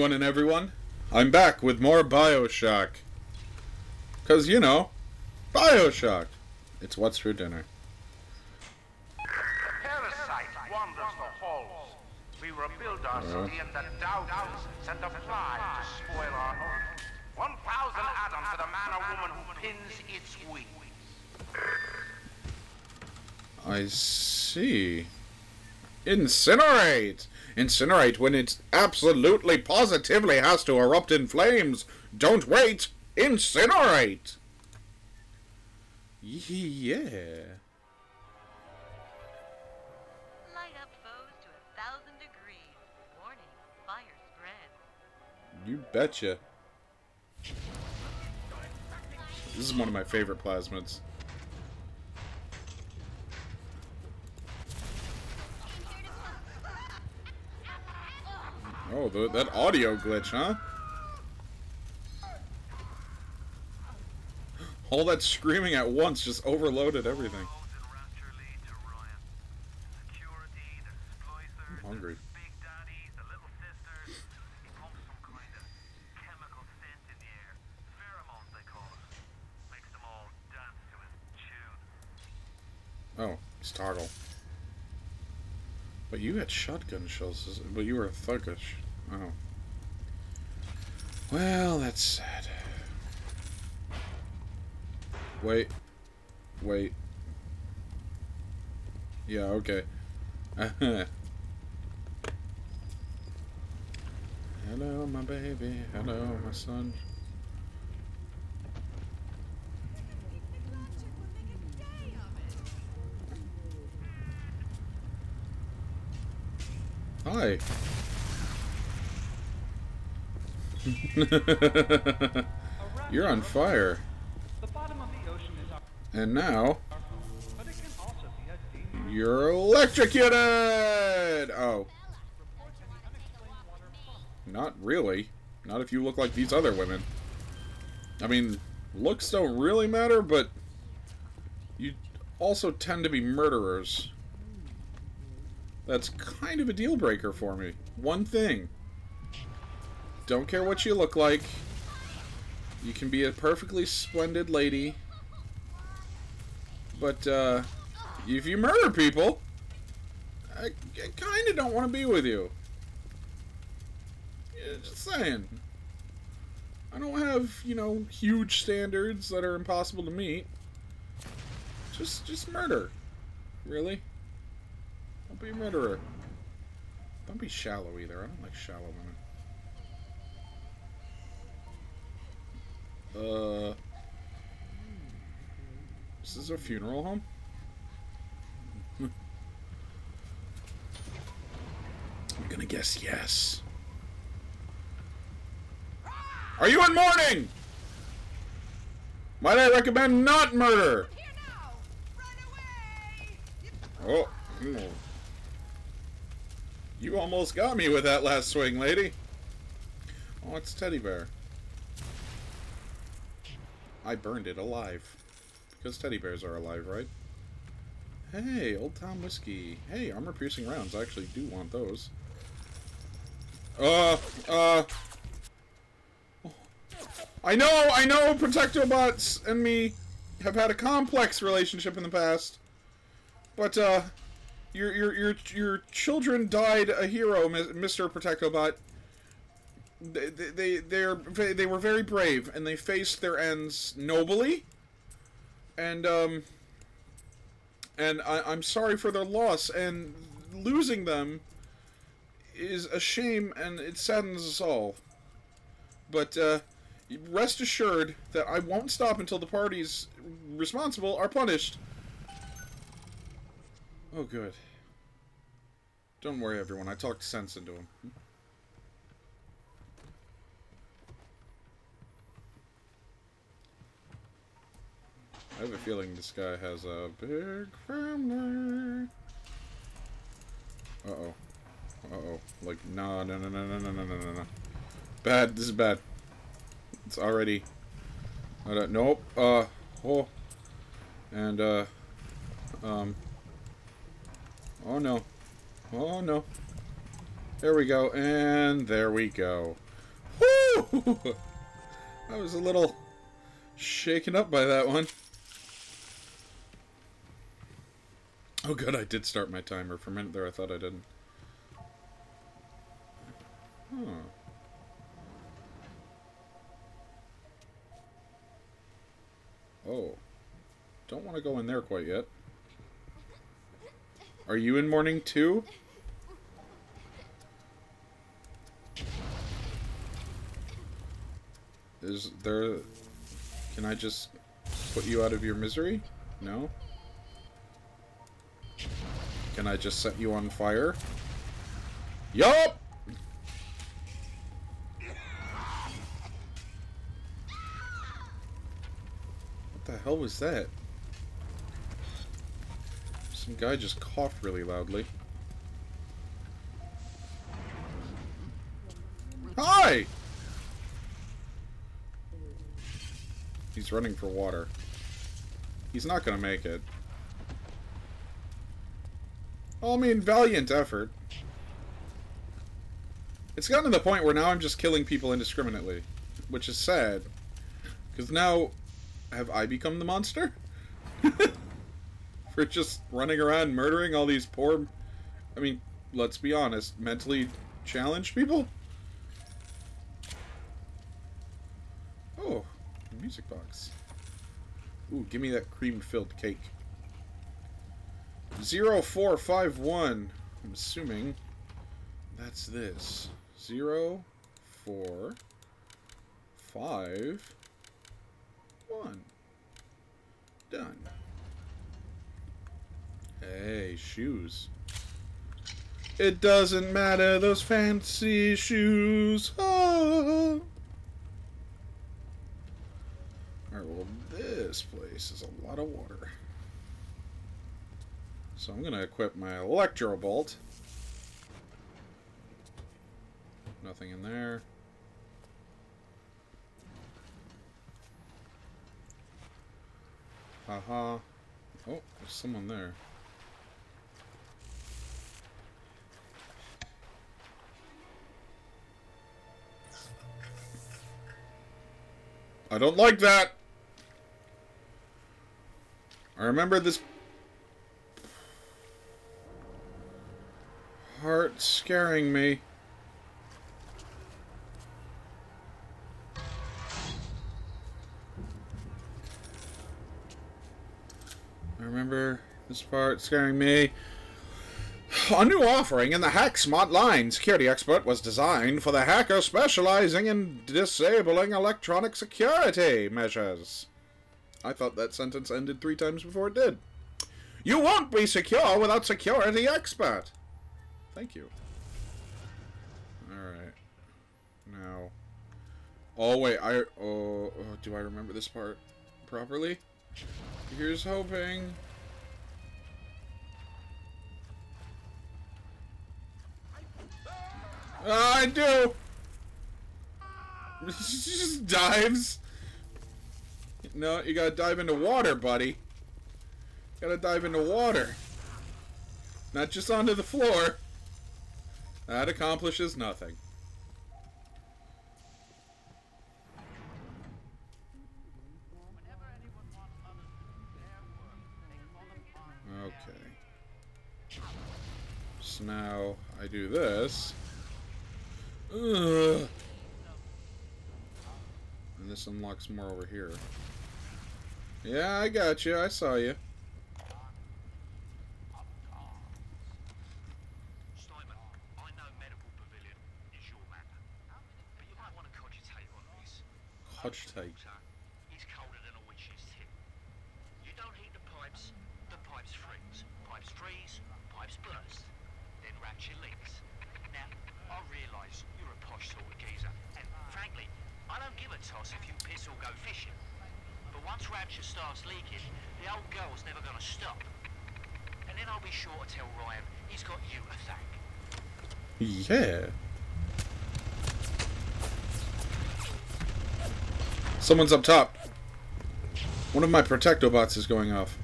anyone and everyone. I'm back with more Bioshock. Because, you know, Bioshock. It's what's for dinner. Parasite wanders the halls. We rebuild our uh-huh. city and the doubters send a fly to spoil our home. One thousand atoms to the man or woman who pins its wings. I see. Incinerate! Incinerate when it absolutely positively has to erupt in flames. Don't wait! Incinerate! Yeah. Light up foes to a thousand degrees. Warning, fire spread. You betcha. This is one of my favorite plasmids. Oh, the, that audio glitch, huh? All that screaming at once just overloaded everything. I'm hungry. Oh, it's Toggle. Shotgun shells, but you were thuggish. Oh. Well, that's sad. Wait. Wait. Yeah, okay. Hello, my baby. Hello, my son. Hi. You're on fire. And now, you're electrocuted! Oh. Not really. Not if you look like these other women. I mean, looks don't really matter, but you also tend to be murderers. That's kind of a deal breaker for me. One thing. Don't care what you look like. You can be a perfectly splendid lady. But, uh, if you murder people, I, I kind of don't want to be with you. Yeah, just saying. I don't have, you know, huge standards that are impossible to meet. Just, just murder. Really? Don't be a murderer. Don't be shallow either. I don't like shallow women. Uh. This is a funeral home? I'm gonna guess yes. Are you in mourning? Might I recommend not murder? Oh. You almost got me with that last swing, lady. Oh, it's teddy bear. I burned it alive. Because teddy bears are alive, right? Hey, Old Tom Whiskey. Hey, armor-piercing rounds. I actually do want those. Uh, uh... I know, I know Protectobots and me have had a complex relationship in the past. But, uh, your, your, your, your children died a hero, Mr. Protectobot. They, they, they're, they were very brave, and they faced their ends nobly. And, um, and I, I'm sorry for their loss, and losing them is a shame, and it saddens us all. But, uh, rest assured that I won't stop until the parties responsible are punished. Oh, good. Don't worry, everyone. I talked sense into him. I have a feeling this guy has a big family. Uh-oh. Uh-oh. Like, no, no, no, no, no, no, no, no, no. Bad. This is bad. It's already... I don't, nope. Uh, oh. And, uh, um... Oh, no. Oh, no. There we go. And there we go. Woo! I was a little shaken up by that one. Oh, good, I did start my timer. For a minute there, I thought I didn't. Huh. Oh. Don't want to go in there quite yet. Are you in morning too? Is there... Can I just put you out of your misery? No? Can I just set you on fire? Yup! What the hell was that? Some guy just coughed really loudly. Hi! He's running for water. He's not gonna make it. Well, I mean, valiant effort. It's gotten to the point where now I'm just killing people indiscriminately. Which is sad. Because now, have I become the monster? For just running around murdering all these poor... I mean, let's be honest, mentally challenged people? Oh, music box. Ooh, give me that cream-filled cake. 0451. I'm assuming that's this. 0, 4, 5, 1. Done. Hey, shoes. It doesn't matter, those fancy shoes. Ah. Alright, well, this place is a lot of water. So I'm going to equip my Electro Bolt. Nothing in there. Haha. -ha. Oh, there's someone there. I don't like that! I remember this heart scaring me. I remember this part scaring me. A new offering in the HackSmart line. Security Expert was designed for the hacker specializing in disabling electronic security measures. I thought that sentence ended three times before it did. You won't be secure without Security Expert. Thank you. Alright. Now. Oh, wait. I. Oh, oh, do I remember this part properly? Here's hoping. Uh, I do! she just dives. No, you gotta dive into water, buddy. Gotta dive into water. Not just onto the floor. That accomplishes nothing. Okay. So now I do this. Ugh. And this unlocks more over here. Yeah, I got you. I saw you. Cogitate. He's colder than a witch's tip. You don't heat the pipes, the pipes freeze. Pipes freeze, pipes burst. Then Rapture leaks. Now, I realise you're a posh sort of geezer, and frankly, I don't give a toss if you piss or go fishing. Rapture starts leaking, the old girl's never gonna stop. And then I'll be sure to tell Ryan he's got you to thank. Yeah. Someone's up top. One of my Protectobots is going off.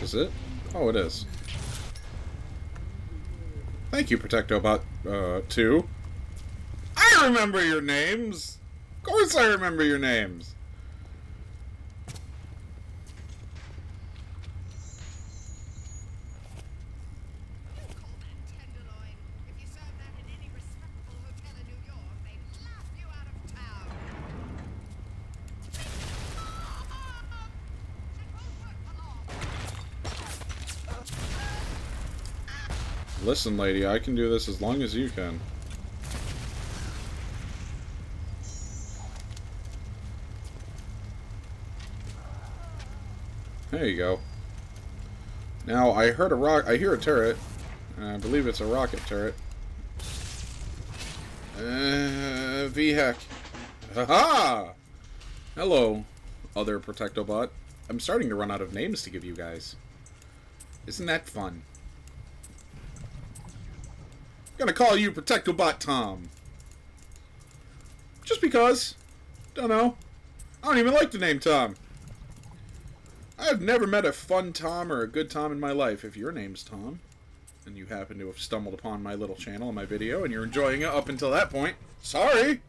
Is it? Oh, it is. Thank you, Protectobot uh, 2. I remember your names! Of course I remember your names! You call that tenderloin? If you serve that in any respectable hotel in New York, they'd laugh you out of town. Listen, lady, I can do this as long as you can. There you go. Now, I heard a rock. I hear a turret. I believe it's a rocket turret. Uh, V-Heck. Haha! Hello, other Protectobot. I'm starting to run out of names to give you guys. Isn't that fun? Gonna call you Protectobot Tom. Just because. Don't know. I don't even like the name Tom. I've never met a fun Tom or a good Tom in my life. If your name's Tom, and you happen to have stumbled upon my little channel and my video, and you're enjoying it up until that point, sorry.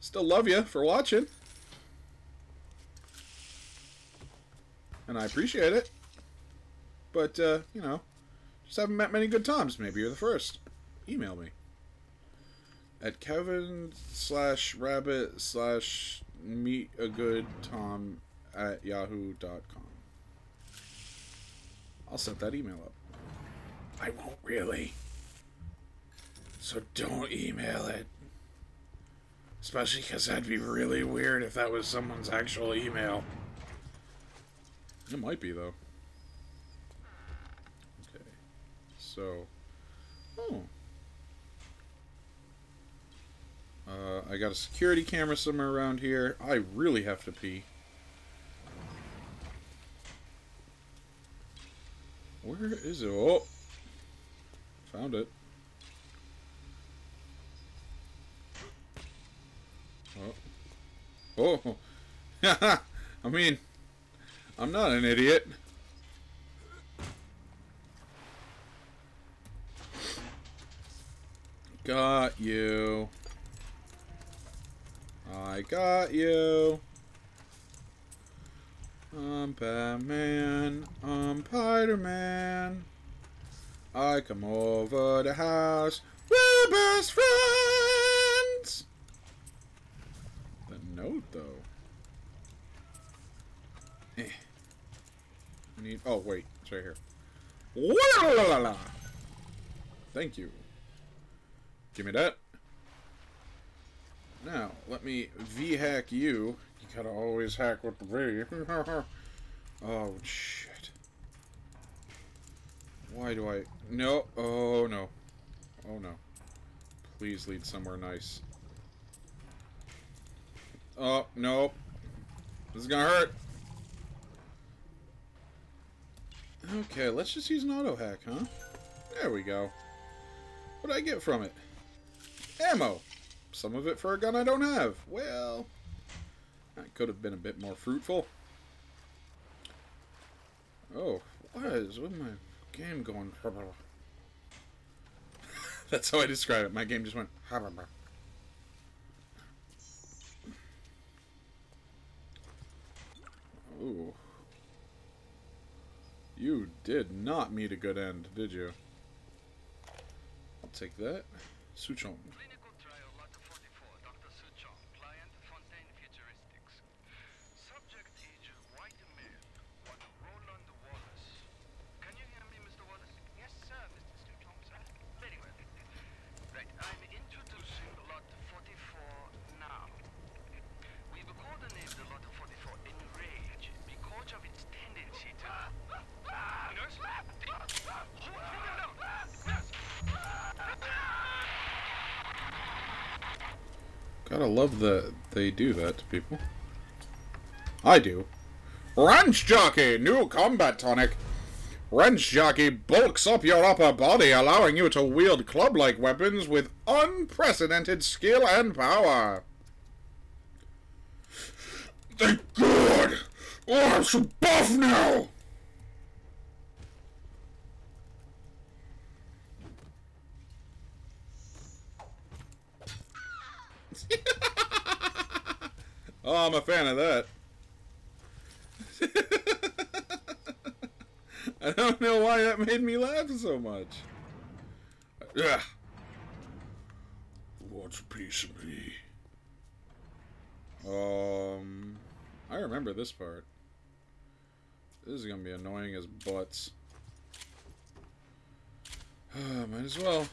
Still love you for watching. And I appreciate it. But, uh, you know, just haven't met many good Toms. Maybe you're the first. Email me. At Kevin slash rabbit slash meet a good Tom at yahoo.com. I'll set that email up. I won't really. So don't email it. Especially because that'd be really weird if that was someone's actual email. It might be, though. Okay. So. Oh. Uh, I got a security camera somewhere around here. I really have to pee. Where is it? Oh! Found it. Oh. Oh! I mean, I'm not an idiot. Got you. I got you. I'm Batman. I'm Spider-Man. I come over the house. We're best friends. The note, though. Eh. Need. Oh wait, it's right here. Thank you. Give me that. Now, let me V-hack you. You gotta always hack with the V. oh, shit. Why do I... No. Oh, no. Oh, no. Please lead somewhere nice. Oh, no. This is gonna hurt. Okay, let's just use an auto hack, huh? There we go. What did I get from it? Ammo! Some of it for a gun I don't have. Well, that could have been a bit more fruitful. Oh, what is with my game going? That's how I describe it. My game just went. Ooh. You did not meet a good end, did you? I'll take that. Suchong. Gotta love that they do that to people. I do. Wrench Jockey, new combat tonic. Wrench Jockey bulks up your upper body, allowing you to wield club-like weapons with unprecedented skill and power. Thank God! Oh, I'm so buff now! oh, I'm a fan of that. I don't know why that made me laugh so much. Yeah. What's a piece of me? Um, I remember this part. This is gonna be annoying as butts. Might as well.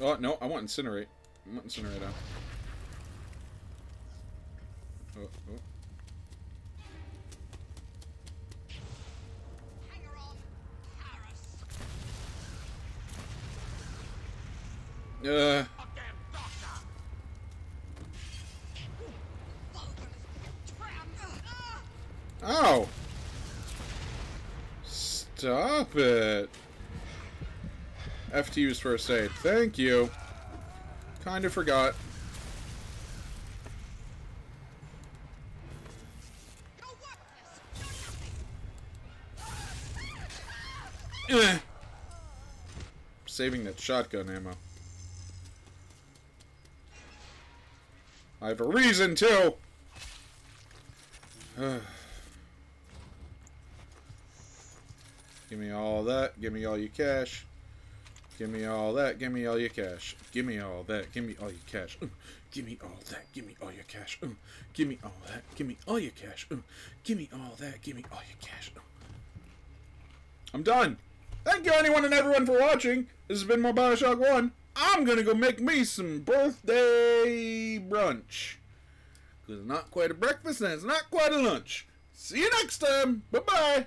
Oh no, I want incinerate. I want incinerate out. Oh, oh. Stop it! F to use first aid. Thank you. Kinda forgot. You're worthless. You're nothing. Eh. Saving that shotgun ammo. I have a reason to! give me all that. Give me all your cash. Give me all that. Give me all your cash. Give me all that. Give me all your cash. Uh, give me all that. Give me all your cash. Uh, give me all that. Give me all your cash. Uh, give me all that. Give me all your cash. Uh. I'm done. Thank you, anyone and everyone, for watching. This has been more Bioshock 1. I'm gonna go make me some birthday brunch. Because it's not quite a breakfast and it's not quite a lunch. See you next time. Bye bye.